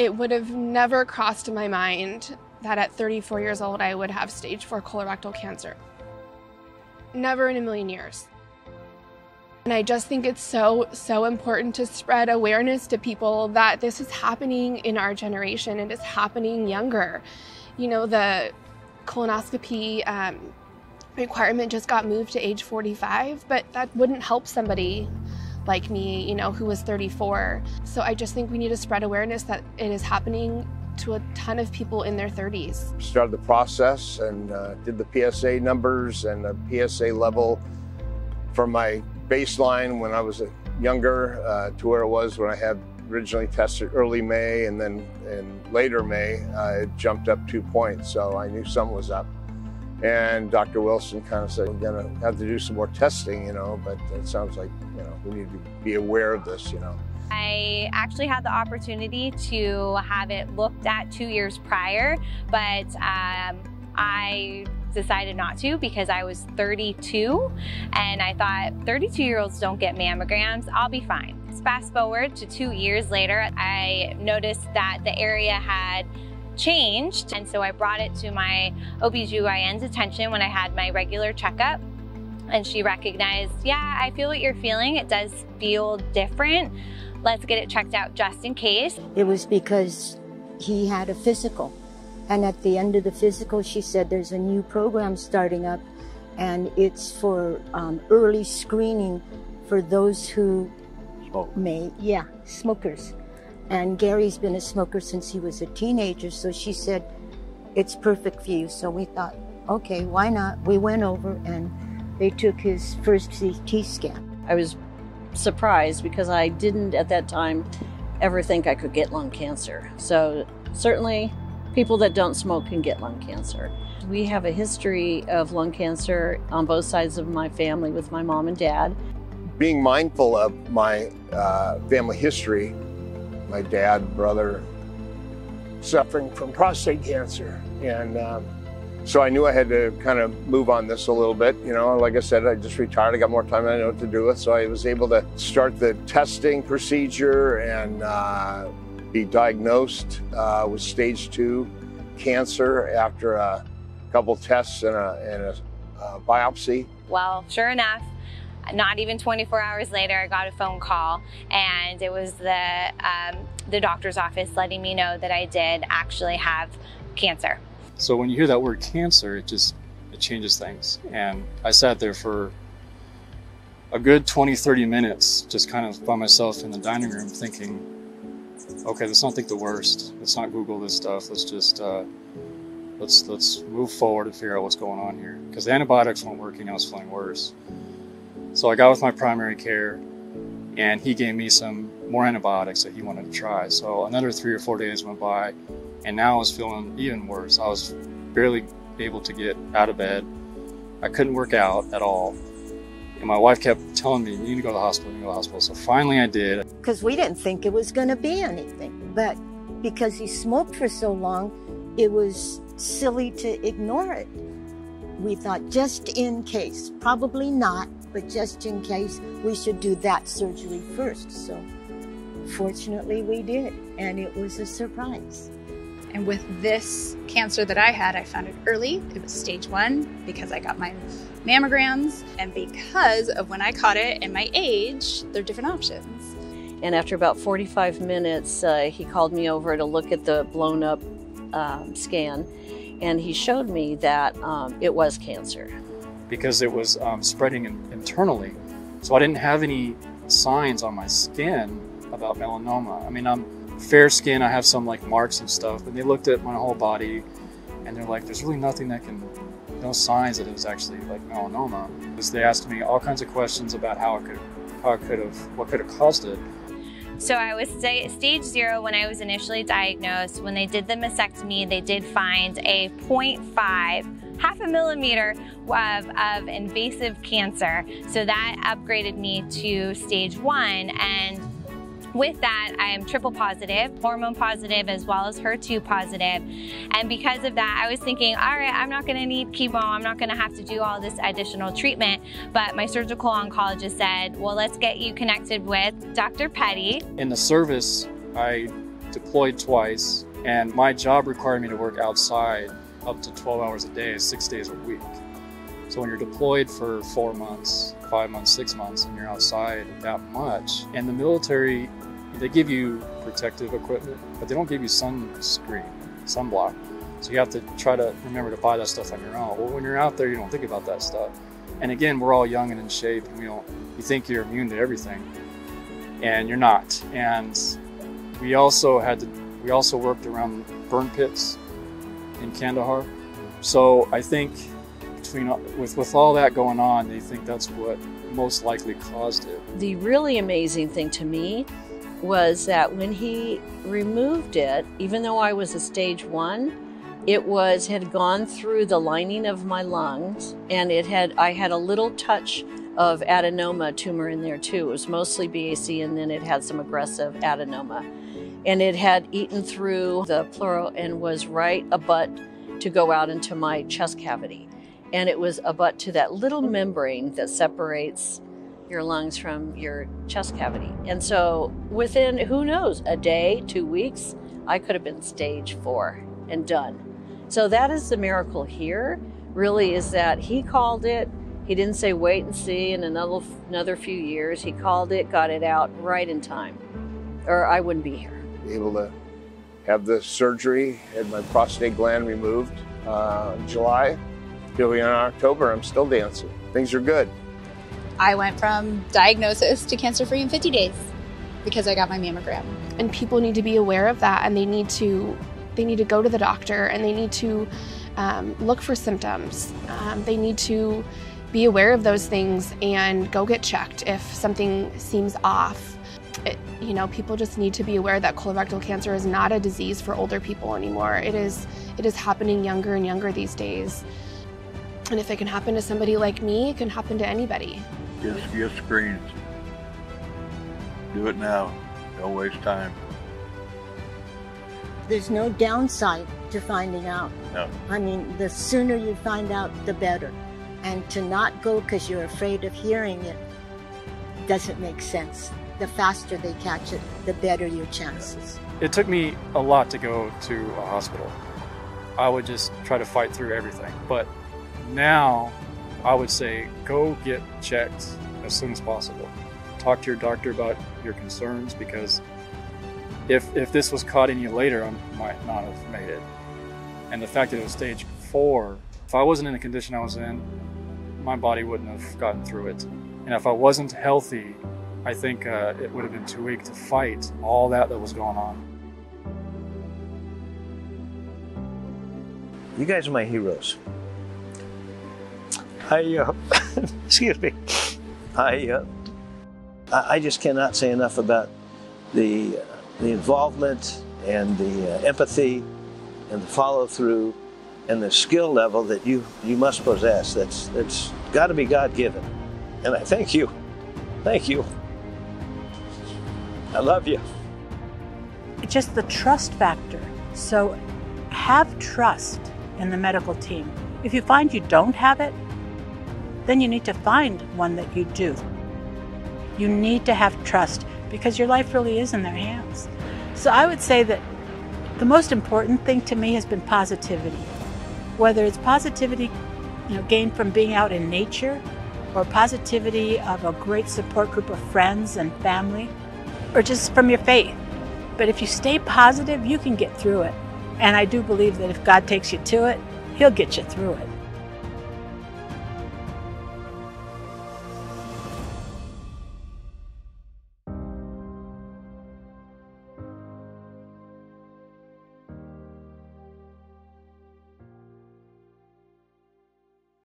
It would have never crossed my mind that at 34 years old I would have stage 4 colorectal cancer. Never in a million years. And I just think it's so, so important to spread awareness to people that this is happening in our generation. And It is happening younger. You know, the colonoscopy um, requirement just got moved to age 45, but that wouldn't help somebody like me, you know, who was 34. So I just think we need to spread awareness that it is happening to a ton of people in their 30s. Started the process and uh, did the PSA numbers and the PSA level from my baseline when I was younger uh, to where it was when I had originally tested early May and then in later May, uh, it jumped up two points. So I knew something was up. And Dr. Wilson kind of said, we're going to have to do some more testing, you know, but it sounds like, you know, we need to be aware of this, you know. I actually had the opportunity to have it looked at two years prior, but um, I decided not to because I was 32 and I thought 32 year olds don't get mammograms, I'll be fine. Fast forward to two years later, I noticed that the area had changed. And so I brought it to my OBGYN's attention when I had my regular checkup. And she recognized, yeah, I feel what you're feeling. It does feel different. Let's get it checked out just in case. It was because he had a physical. And at the end of the physical, she said there's a new program starting up, and it's for um, early screening for those who Smoke. may, yeah, smokers. And Gary's been a smoker since he was a teenager, so she said, it's perfect for you. So we thought, okay, why not? We went over and they took his first CT scan. I was surprised because I didn't at that time ever think I could get lung cancer. So certainly people that don't smoke can get lung cancer. We have a history of lung cancer on both sides of my family with my mom and dad. Being mindful of my uh, family history, my dad, brother, suffering from prostate cancer. And um, so I knew I had to kind of move on this a little bit. You know, like I said, I just retired. I got more time. I know what to do with. So I was able to start the testing procedure and uh, be diagnosed uh, with stage two cancer after a couple tests and a, and a uh, biopsy. Well, sure enough, not even 24 hours later, I got a phone call, and it was the um, the doctor's office letting me know that I did actually have cancer. So when you hear that word cancer, it just it changes things. And I sat there for a good 20, 30 minutes, just kind of by myself in the dining room, thinking, okay, let's not think the worst. Let's not Google this stuff. Let's just uh, let's let's move forward and figure out what's going on here. Because the antibiotics weren't working, I was feeling worse. So I got with my primary care, and he gave me some more antibiotics that he wanted to try. So another three or four days went by, and now I was feeling even worse. I was barely able to get out of bed. I couldn't work out at all. And my wife kept telling me, you need to go to the hospital, you need to go to the hospital. So finally I did. Because we didn't think it was going to be anything. But because he smoked for so long, it was silly to ignore it. We thought just in case, probably not, but just in case, we should do that surgery first. So fortunately we did, and it was a surprise. And with this cancer that I had, I found it early. It was stage one because I got my mammograms. And because of when I caught it and my age, there are different options. And after about 45 minutes, uh, he called me over to look at the blown up um, scan. And he showed me that um, it was cancer. Because it was um, spreading in, internally. So I didn't have any signs on my skin about melanoma. I mean, I'm fair skin, I have some like marks and stuff, but they looked at my whole body and they're like, there's really nothing that can, no signs that it was actually like melanoma. Because they asked me all kinds of questions about how it could, how it could have, what could have caused it. So I was sta stage zero when I was initially diagnosed. When they did the mastectomy, they did find a 0.5 half a millimeter of, of invasive cancer. So that upgraded me to stage one and with that, I am triple positive, hormone positive, as well as HER2 positive. And because of that, I was thinking, all right, I'm not gonna need chemo, I'm not gonna have to do all this additional treatment. But my surgical oncologist said, well, let's get you connected with Dr. Petty. In the service, I deployed twice, and my job required me to work outside up to 12 hours a day, six days a week. So when you're deployed for four months, five months, six months, and you're outside that much, and the military, they give you protective equipment, but they don't give you sunscreen, sunblock. So you have to try to remember to buy that stuff on your own. Well, when you're out there, you don't think about that stuff. And again, we're all young and in shape, and we don't. You think you're immune to everything, and you're not. And we also had to. We also worked around burn pits in Kandahar. So I think between with with all that going on, they think that's what most likely caused it. The really amazing thing to me was that when he removed it, even though I was a stage one, it was had gone through the lining of my lungs, and it had I had a little touch of adenoma tumor in there too. It was mostly BAC, and then it had some aggressive adenoma, and it had eaten through the pleural and was right a butt to go out into my chest cavity, and it was a butt to that little membrane that separates your lungs from your chest cavity. And so within who knows a day, two weeks, I could have been stage four and done. So that is the miracle here, really, is that he called it. He didn't say wait and see in another another few years. He called it, got it out right in time, or I wouldn't be here. Able to have the surgery, had my prostate gland removed uh, in July. Here we are in October. I'm still dancing. Things are good. I went from diagnosis to cancer free in 50 days because I got my mammogram. And people need to be aware of that and they need to they need to go to the doctor and they need to um, look for symptoms. Um, they need to be aware of those things and go get checked if something seems off. It, you know, people just need to be aware that colorectal cancer is not a disease for older people anymore. It is, it is happening younger and younger these days. And if it can happen to somebody like me, it can happen to anybody. Just get screened. Do it now. Don't waste time. There's no downside to finding out. No. I mean, the sooner you find out, the better. And to not go because you're afraid of hearing it doesn't make sense. The faster they catch it, the better your chances. It took me a lot to go to a hospital. I would just try to fight through everything. But now I would say go get checked as soon as possible. Talk to your doctor about your concerns because if if this was caught any later, I might not have made it. And the fact that it was stage four, if I wasn't in the condition I was in, my body wouldn't have gotten through it. And if I wasn't healthy, I think uh, it would have been too weak to fight all that that was going on. You guys are my heroes. I, uh, excuse me. I, uh, I just cannot say enough about the uh, the involvement and the uh, empathy and the follow through and the skill level that you you must possess. That's that's got to be God given. And I thank you. Thank you. I love you. It's just the trust factor. So have trust in the medical team. If you find you don't have it, then you need to find one that you do. You need to have trust because your life really is in their hands. So I would say that the most important thing to me has been positivity. Whether it's positivity, you know, gained from being out in nature, or positivity of a great support group of friends and family, or just from your faith. But if you stay positive, you can get through it. And I do believe that if God takes you to it, He'll get you through it.